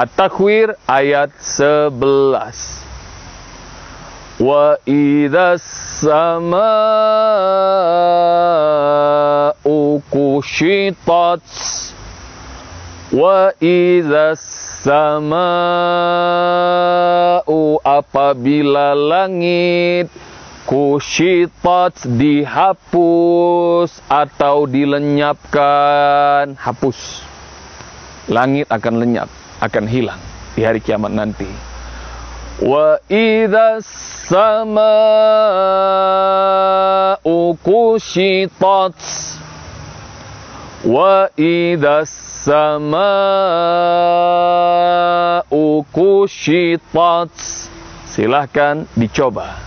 At-Takwir ayat 11. Wa idza samaa'u kushitat Wa idza samaa'u apabila langit kushitat dihapus atau dilenyapkan. Hapus. Langit akan lenyap akan hilang di hari kiamat nanti. Wa idza samaa'u kushitat. Wa idza samaa'u kushitat. Silahkan dicoba